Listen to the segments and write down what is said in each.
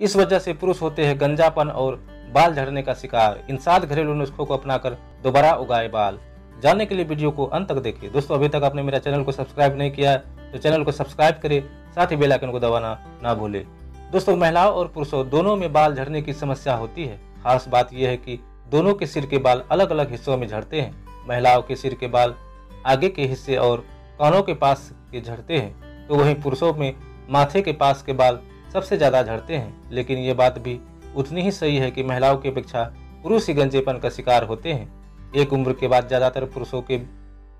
इस वजह से पुरुष होते हैं गंजापन और बाल झड़ने का शिकार। इन सात घरेलू नुस्खों को अपनाकर दोबारा उगाए बाल। जानने के लिए वीडियो को अंत तक देखिए। दोस्तों, अभी तक आपने मेरा चैनल को सब्सक्राइब नहीं किया तो चैनल को सब्सक्राइब करें, साथ ही बेल आइकन को दबाना ना भूले। दोस्तों, महिलाओं और पुरुषों दोनों में बाल झड़ने की समस्या होती है। खास बात यह है कि दोनों के सिर के बाल अलग अलग हिस्सों में झड़ते हैं। महिलाओं के सिर के बाल आगे के हिस्से और कानों के पास के झड़ते हैं। तो वहीं पुरुषों में माथे के पास के बाल सबसे ज़्यादा झड़ते हैं। लेकिन ये बात भी उतनी ही सही है कि महिलाओं की अपेक्षा पुरुष ही गंजेपन का शिकार होते हैं। एक उम्र के बाद ज़्यादातर पुरुषों के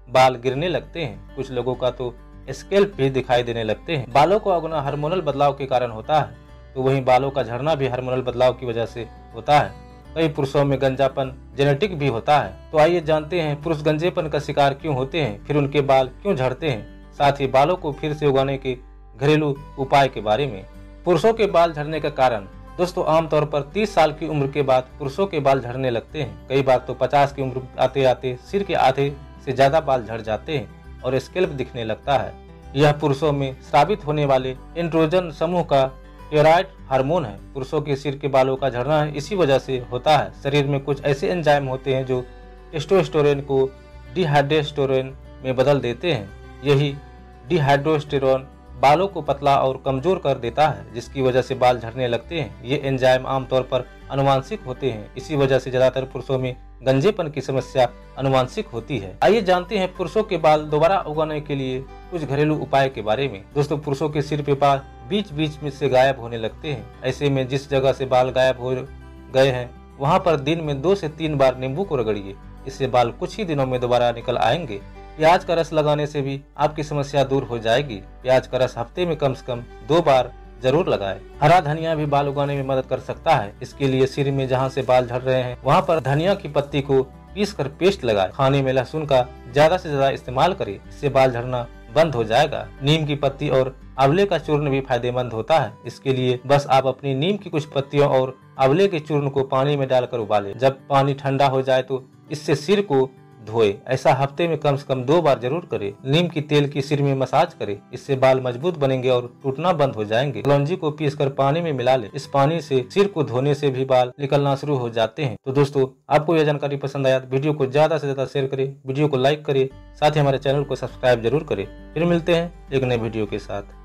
बाल गिरने लगते हैं। कुछ लोगों का तो स्केल्प भी दिखाई देने लगते हैं। बालों को अगुना हार्मोनल बदलाव के कारण होता है तो वहीं बालों का झड़ना भी हार्मोनल बदलाव की वजह से होता है। कई पुरुषों में गंजापन जेनेटिक भी होता है। तो आइए जानते हैं, पुरुष गंजेपन का शिकार क्यों होते हैं, फिर उनके बाल क्यों झड़ते हैं, साथ ही बालों को फिर से उगाने के घरेलू उपाय के बारे में। पुरुषों के बाल झड़ने का कारण। दोस्तों, आमतौर पर 30 साल की उम्र के बाद पुरुषों के बाल झड़ने लगते हैं। कई बार तो 50 की उम्र आते आते सिर के आधे से ज़्यादा बाल झड़ जाते हैं और स्केल्प दिखने लगता है। यह पुरुषों में स्रावित होने वाले एंड्रोजन समूह का टेराइड हार्मोन है। पुरुषों के सिर के बालों का झड़ना इसी वजह से होता है। शरीर में कुछ ऐसे एंजाइम होते हैं जो टेस्टोस्टेरोन को डिहाइड्रोस्टेरोन में बदल देते हैं। यही डिहाइड्रोस्टेरोन बालों को पतला और कमज़ोर कर देता है, जिसकी वजह से बाल झड़ने लगते हैं। ये एंजाइम आमतौर पर अनुवांशिक होते हैं। इसी वजह से ज़्यादातर पुरुषों में गंजेपन की समस्या अनुवांशिक होती है। आइए जानते हैं पुरुषों के बाल दोबारा उगाने के लिए कुछ घरेलू उपाय के बारे में। दोस्तों, पुरुषों के सिर पे बाल बीच बीच में से गायब होने लगते हैं। ऐसे में जिस जगह से बाल गायब हो गए हैं, वहाँ पर दिन में दो से तीन बार नींबू को रगड़िए। इससे बाल कुछ ही दिनों में दोबारा निकल आएँगे। प्याज का रस लगाने से भी आपकी समस्या दूर हो जाएगी। प्याज का रस हफ़्ते में कम से कम दो बार ज़रूर लगाएँ। हरा धनिया भी बाल उगाने में मदद कर सकता है। इसके लिए सिर में जहाँ से बाल झड़ रहे हैं, वहाँ पर धनिया की पत्ती को पीस कर पेस्ट लगाए। खाने में लहसुन का ज़्यादा से ज़्यादा इस्तेमाल करें। इससे बाल झड़ना बंद हो जाएगा। नीम की पत्ती और आंवले का चूर्ण भी फ़ायदेमंद होता है। इसके लिए बस आप अपनी नीम की कुछ पत्तियों और आंवले के चूर्ण को पानी में डालकर उबालें। जब पानी ठंडा हो जाए तो इससे सिर को धोए। ऐसा हफ़्ते में कम से कम दो बार ज़रूर करें। नीम की तेल की सिर में मसाज करें। इससे बाल मज़बूत बनेंगे और टूटना बंद हो जाएँगे। कलौंजी को पीस कर पानी में मिला ले। इस पानी से सिर को धोने से भी बाल निकलना शुरू हो जाते हैं। तो दोस्तों, आपको यह जानकारी पसंद आया तो वीडियो को ज़्यादा से ज़्यादा शेयर करें, वीडियो को लाइक करें, साथ ही हमारे चैनल को सब्सक्राइब ज़रूर करें। फिर मिलते हैं एक नए वीडियो के साथ।